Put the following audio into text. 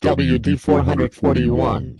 FWD 441.